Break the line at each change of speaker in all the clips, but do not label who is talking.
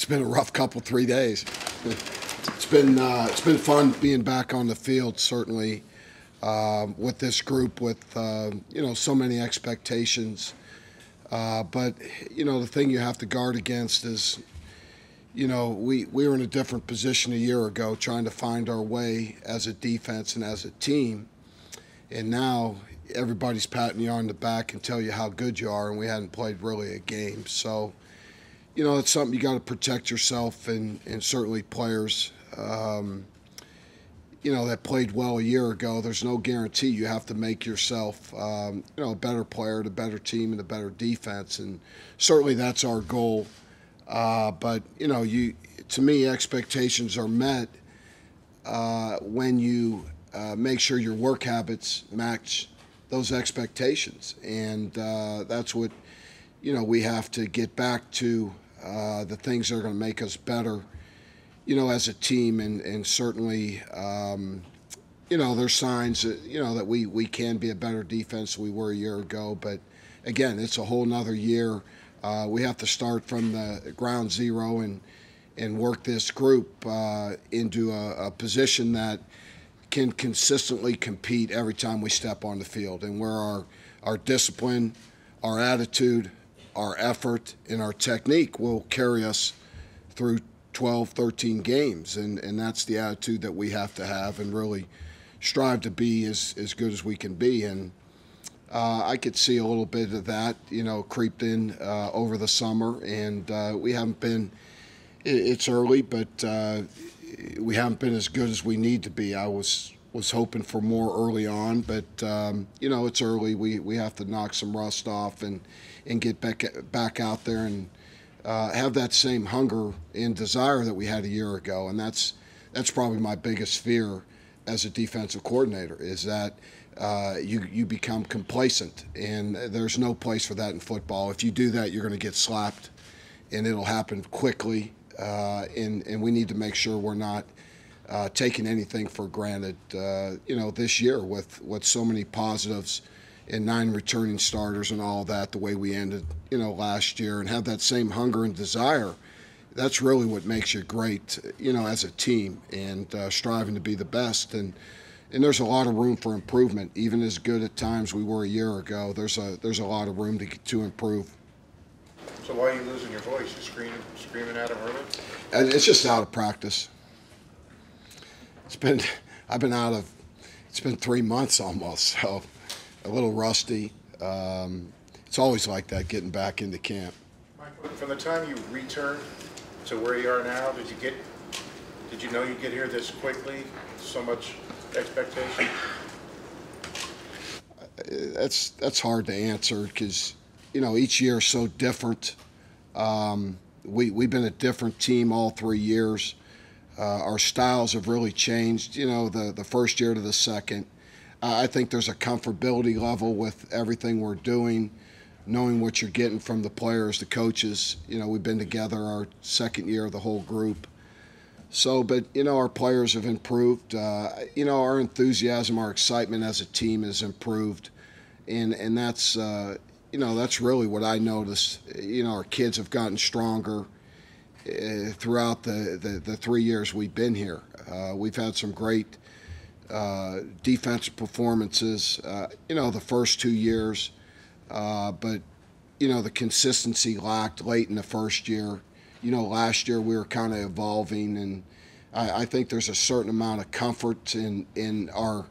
it's been a rough couple three days. It's been uh, it's been fun being back on the field. Certainly, uh, with this group, with uh, you know so many expectations. Uh, but you know the thing you have to guard against is, you know, we we were in a different position a year ago, trying to find our way as a defense and as a team, and now everybody's patting you on the back and tell you how good you are, and we hadn't played really a game. So, you know, it's something you got to protect yourself and, and certainly players, um, you know, that played well a year ago. There's no guarantee you have to make yourself, um, you know, a better player, a better team, and a better defense. And certainly that's our goal. Uh, but you know, you to me, expectations are met uh, when you uh, make sure your work habits match those expectations, and uh, that's what you know we have to get back to uh, the things that are going to make us better, you know, as a team, and and certainly. Um, you know, there's signs that you know that we, we can be a better defense than we were a year ago. But again, it's a whole nother year. Uh, we have to start from the ground zero and and work this group uh, into a, a, position that can consistently compete every time we step on the field, and where our our discipline, our attitude, our effort, and our technique will carry us through 12, 13 games, and and that's the attitude that we have to have, and really strive to be as as good as we can be, and. Uh, I could see a little bit of that, you know, creeped in uh, over the summer, and uh, we haven't been. It's early, but uh, we haven't been as good as we need to be. I was was hoping for more early on, but um, you know it's early. We we have to knock some rust off and and get back back out there and uh, have that same hunger and desire that we had a year ago. And that's that's probably my biggest fear as a defensive coordinator is that. Uh, you you become complacent, and there's no place for that in football. If you do that, you're going to get slapped, and it'll happen quickly uh, and and we need to make sure we're not uh, taking anything for granted. Uh, you know, this year with with so many positives and nine returning starters and all that, the way we ended, you know, last year, and have that same hunger and desire. That's really what makes you great, you know, as a team and uh, striving to be the best. And and there's a lot of room for improvement. Even as good at times we were a year ago, there's a there's a lot of room to to improve.
So why are you losing your voice? You screaming, screaming at him early?
And it's just out of practice. It's been, I've been out of, it's been three months almost, so a little rusty. Um, it's always like that getting back into camp.
From the time you returned to where you are now, did you get, did you know you'd get here this quickly? So much expectation?
That's that's hard to answer because you know, each year is so different. Um, we, we've been a different team all three years. Uh, our styles have really changed, you know, the, the first year to the second. Uh, I think there's a comfortability level with everything we're doing, knowing what you're getting from the players, the coaches. You know, we've been together our second year of the whole group. So, but, you know, our players have improved. Uh, you know, our enthusiasm, our excitement as a team has improved. And, and that's, uh, you know, that's really what I noticed. You know, our kids have gotten stronger uh, throughout the, the, the, three years we've been here. Uh, we've had some great uh, defensive performances, uh, you know, the first two years, uh, but, you know, the consistency lacked late in the first year. You know, last year we were kind of evolving, and I, I, think there's a certain amount of comfort in, in our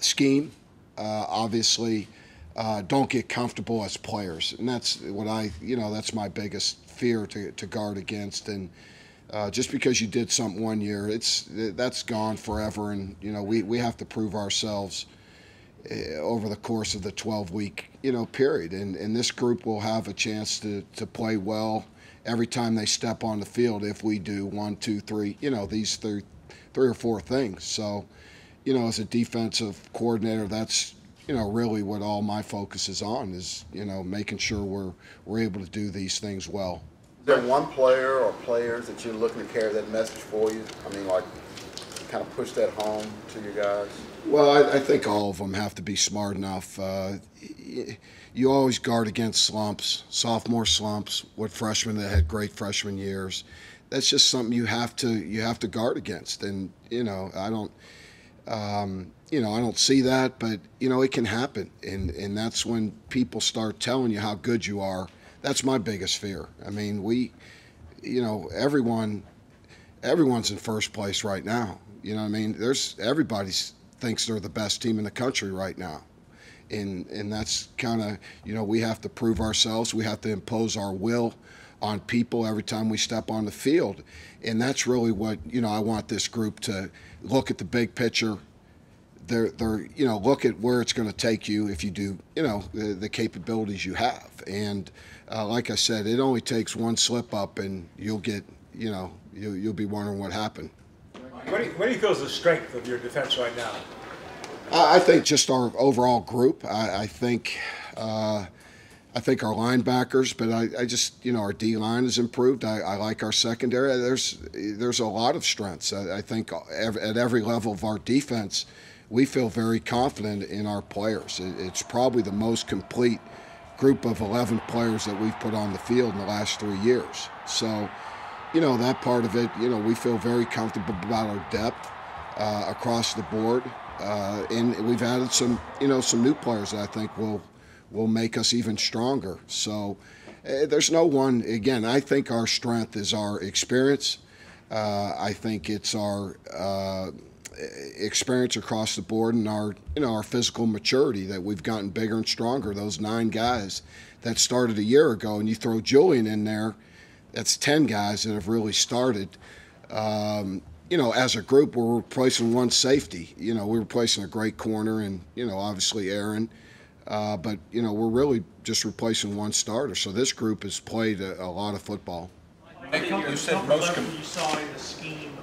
scheme. obviously, uh, don't get comfortable as players, and that's what I, you know, that's my biggest fear to, to guard against. And uh, just because you did something one year, it's that's gone forever, and you know we, we have to prove ourselves uh, over the course of the 12 week you know period, and and this group will have a chance to to play well every time they step on the field if we do one, two, three, you know these three three or four things. So, you know, as a defensive coordinator, that's you know, really what all my focus is on is, you know, making sure we're we're able to do these things well.
Is there one player or players that you're looking to carry that message for you? I mean, like kind of push that home to you guys?
Well, I, I think all of them have to be smart enough. Uh, you always guard against slumps, sophomore slumps, with freshmen that had great freshman years. That's just something you have to you have to guard against. And you know, I don't, um, you know, I don't see that, but you know, it can happen. And and that's when people start telling you how good you are. That's my biggest fear. I mean, we, you know, everyone, everyone's in first place right now. You know, I mean, there's everybody thinks they're the best team in the country right now and and that's kind of you know we have to prove ourselves. We have to impose our will on people every time we step on the field, and that's really what you know I want this group to look at the big picture. They're they're you know look at where it's going to take you if you do you know the, the capabilities you have, and uh, like I said, it only takes one slip up and you'll get you know you, you'll be wondering what happened.
What do, you, what do you feel is the strength of your defense right now?
I I think just our overall group. I, I think, uh, I think our linebackers, but I, I just you know our D line has improved. I, I like our secondary. There's there's a lot of strengths. I, I think at every level of our defense, we feel very confident in our players. It's probably the most complete group of 11 players that we've put on the field in the last three years. So, you know that part of it. You know we feel very comfortable about our depth uh, across the board. Uh, and we've added some, you know, some new players that I think will will make us even stronger. So uh, there's no one. Again, I think our strength is our experience. Uh, I think it's our uh, experience across the board and our, you know, our physical maturity that we've gotten bigger and stronger. Those nine guys that started a year ago, and you throw Julian in there, that's ten guys that have really started. Um, you know, as a group, we're replacing one safety. You know, we're replacing a great corner, and you know, obviously Aaron. Uh, but you know, we're really just replacing one starter. So this group has played a, a lot of football.
The
You said most
you saw in the scheme,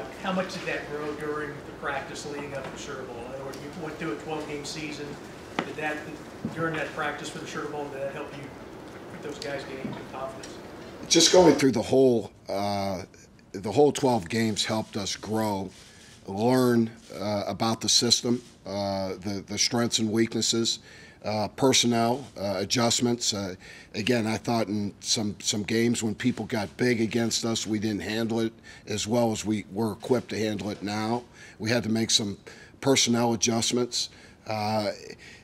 uh, how much did that grow during the practice leading up to Sugar Bowl? Words, you went through a 12-game season. Did that, during that practice for the Sugar Bowl, did that help you with those guys gaining some confidence?
Just going through the whole uh, the whole 12 games helped us grow, learn uh, about the system, uh, the the strengths and weaknesses, uh, personnel uh, adjustments. Uh, again, I thought in some some games when people got big against us, we didn't handle it as well as we were equipped to handle it now. We had to make some personnel adjustments. Uh,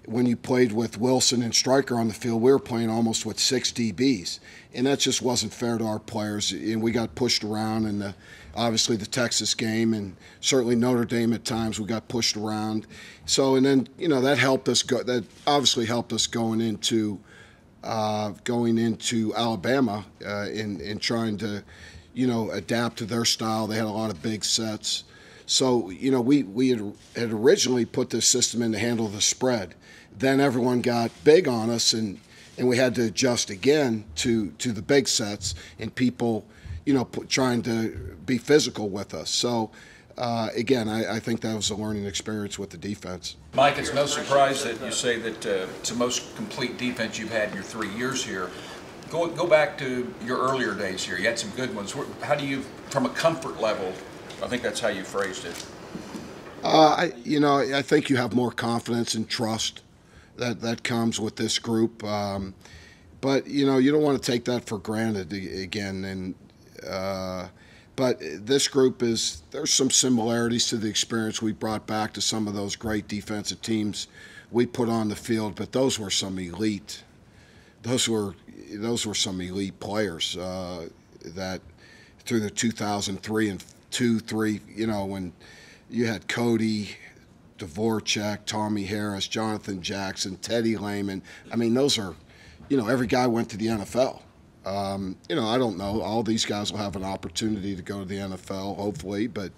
when you played with Wilson and Striker on the field, we were playing almost with six DBs, and that just wasn't fair to our players. And we got pushed around, and obviously the Texas game, and certainly Notre Dame at times we got pushed around. So, and then you know that helped us go. That obviously helped us going into uh, going into Alabama uh, in in trying to, you know, adapt to their style. They had a lot of big sets. So, you know, we, we had, had originally put this system in to handle the spread. Then everyone got big on us, and, and we had to adjust again to, to the big sets and people, you know, put, trying to be physical with us. So, uh, again, I, I think that was a learning experience with the defense.
Mike, it's no surprise that you say that uh, it's the most complete defense you've had in your three years here. Go, go back to your earlier days here. You had some good ones. How do you, from a comfort level, I think that's how you phrased it.
Uh, I, you know, I think you have more confidence and trust that that comes with this group. Um, but you know, you don't want to take that for granted again. And uh, but this group is there's some similarities to the experience we brought back to some of those great defensive teams we put on the field. But those were some elite. Those were those were some elite players uh, that through the 2003 and two, three, you know, when you had Cody, Dvorak, Tommie Harris, Jonathan Jackson, Teddy Lehman. I mean, those are, you know, every guy went to the NFL. Um, you know, I don't know. All these guys will have an opportunity to go to the NFL, hopefully, but.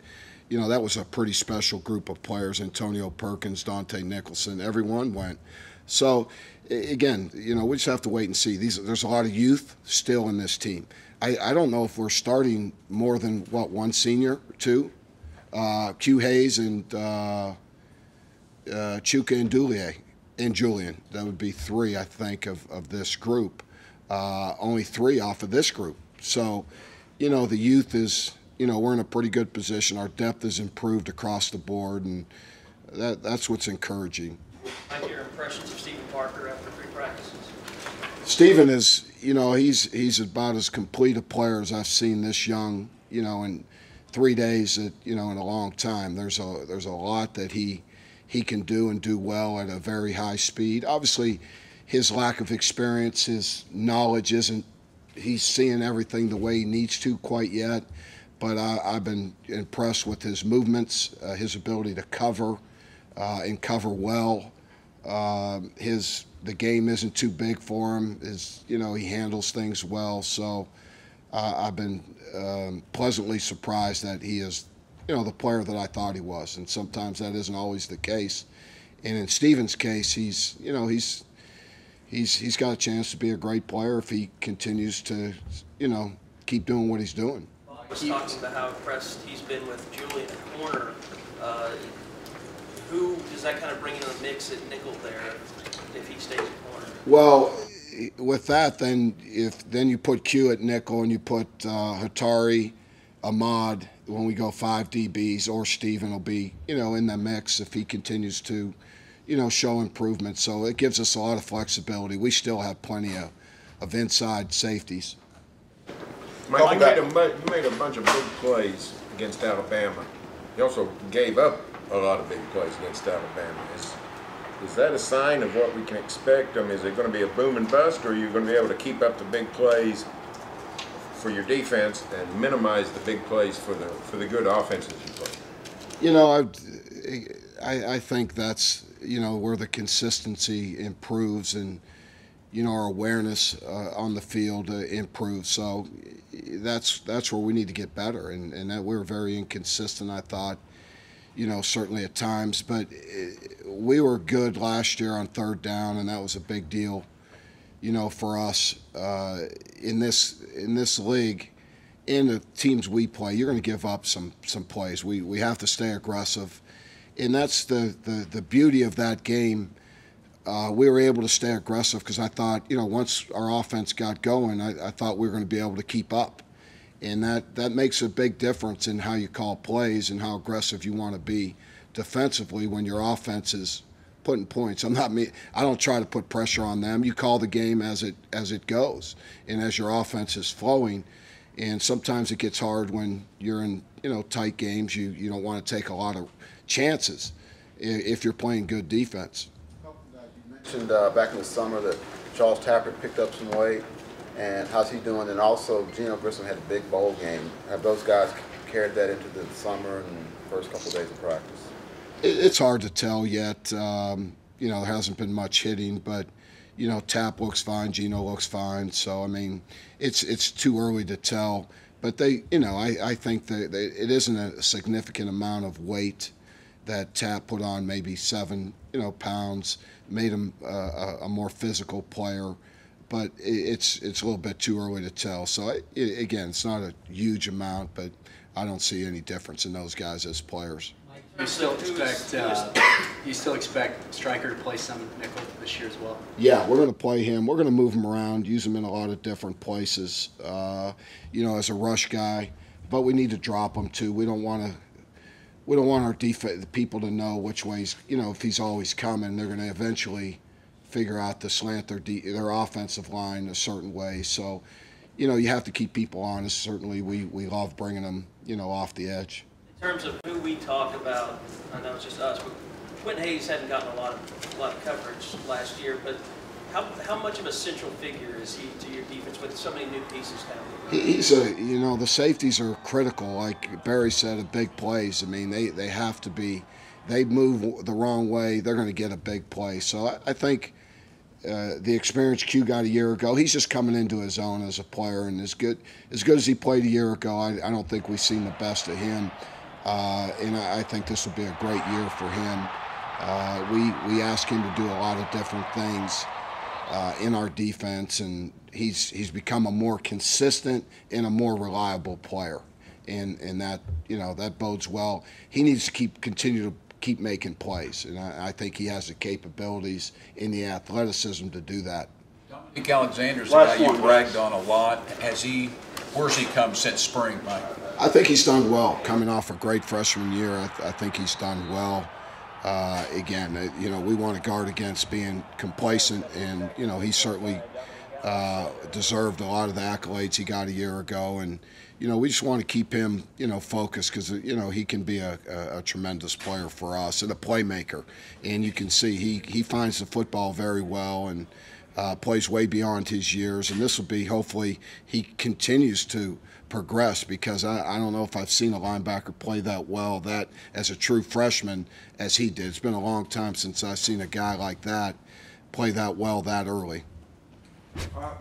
You know, that was a pretty special group of players. Antonio Perkins, Dante Nicholson, everyone went. So, again, you know, we just have to wait and see. These, there's a lot of youth still in this team. I, I don't know if we're starting more than what one senior, two, uh, Q Hayes and uh, uh, Chuka Ndulue and Julian. That would be three, I think, of, of this group. Uh, only three off of this group. So, you know, the youth is you know, we're in a pretty good position. Our depth has improved across the board, and that, that's what's encouraging.
Impressions of Stephen
Steven is, you know, he's he's about as complete a player as I've seen this young, you know, in three days, that, you know, in a long time. There's a there's a lot that he he can do and do well at a very high speed. Obviously, his lack of experience, his knowledge isn't. He's seeing everything the way he needs to quite yet, but I, I've been impressed with his movements, uh, his ability to cover uh, and cover well. Um, his the game isn't too big for him. Is you know he handles things well. So uh, I've been um, pleasantly surprised that he is you know the player that I thought he was. And sometimes that isn't always the case. And in Steven's case, he's you know he's he's he's got a chance to be a great player if he continues to you know keep doing what he's doing.
He was talking about how impressed he's been with Julian corner. Uh, Who does that kind of bring into the mix at nickel there if he stays at corner?
Well, with that, then if then you put Q at nickel and you put uh, Hatari, Ahmad when we go five DBs, or Steven will be you know in the mix if he continues to, you know, show improvement. So it gives us a lot of flexibility. We still have plenty of, of inside safeties.
Mike, you made a, you made a bunch of big plays against Alabama. You also gave up a lot of big plays against Alabama. Is, is that a sign of what we can expect? I mean, is it going to be a boom and bust, or are you going to be able to keep up the big plays for your defense and minimize the big plays for the for the good offenses you play?
You know, I, I, I think that's you know where the consistency improves and you know our awareness uh, on the field uh, improves. So that's that's where we need to get better, and and that we were very inconsistent. I thought, you know, certainly at times, but uh, we were good last year on third down, and that was a big deal. You know, for us uh, in this in this league, in the teams we play, you're going to give up some some plays. We we have to stay aggressive, and that's the the, the beauty of that game. Uh, we were able to stay aggressive because I thought, you know, once our offense got going, I, I thought we were going to be able to keep up, and that that makes a big difference in how you call plays and how aggressive you want to be defensively when your offense is putting points. I'm not me. I don't try to put pressure on them. You call the game as it as it goes, and as your offense is flowing. And sometimes it gets hard when you're in you know tight games. You you don't want to take a lot of chances if you're playing good defense.
You mentioned uh, back in the summer that Charles Tapper picked up some weight, and how's he doing? And also, Geno Grissom had a big bowl game. Have those guys carried that into the summer and first couple of days of practice?
It's hard to tell yet. Um, you know, there hasn't been much hitting, but you know, Tap looks fine, Geno looks fine. So I mean, it's it's too early to tell. But they, you know, I, I think that it isn't a significant amount of weight that Tap put on, maybe seven, you know, pounds, made him uh, a, a more physical player. But it's it's a little bit too early to tell. So I, i again, it's not a huge amount, but I don't see any difference in those guys as players.
You still expect, uh, you still expect Striker to play some nickel this year as well?
Yeah, we're going to play him. We're going to move him around, use him in a lot of different places. Uh, you know, as a rush guy, but we need to drop him too. We don't want to. We don't want our defense people to know which ways. You know, if he's always coming, they're going to eventually figure out to slant their de- their offensive line a certain way. So, you know, you have to keep people honest. Certainly, we we love bringing them. You know, off the edge.
In terms of who we talk about, I know it's just us, but Quentin Hayes hadn't gotten a lot of, a lot of coverage last year, but how, how much of a central figure is he to your defense with so many new pieces coming?
He- He's a, you know, the safeties are critical. Like Barry said, of big plays. I mean, they, they have to be. They move the wrong way, they're going to get a big play. So I, I think uh, the experience Q got a year ago, he's just coming into his own as a player, and as good as good as he played a year ago, I, I don't think we've seen the best of him. Uh, and I, I think this will be a great year for him. Uh, we we ask him to do a lot of different things uh, in our defense, and he's he's become a more consistent and a more reliable player, and and that you know that bodes well. He needs to keep continue to keep making plays, and I, I think he has the capabilities and the athleticism to do that.
Dominique Alexander's a
Last
guy you
one.
bragged on a lot. Has he Where's he come since spring, Mike?
I think he's done well coming off a great freshman year. I, th- I think he's done well. Uh, again, uh, you know, we want to guard against being complacent, and you know, he certainly uh, deserved a lot of the accolades he got a year ago. And you know, we just want to keep him, you know, focused because you know he can be a, a, a tremendous player for us and a playmaker. And you can see he he finds the football very well and uh, plays way beyond his years. And this will be hopefully he continues to progress because I, I don't know if I've seen a linebacker play that well that as a true freshman as he did. It's been a long time since I've seen a guy like that play that well that early.
Uh,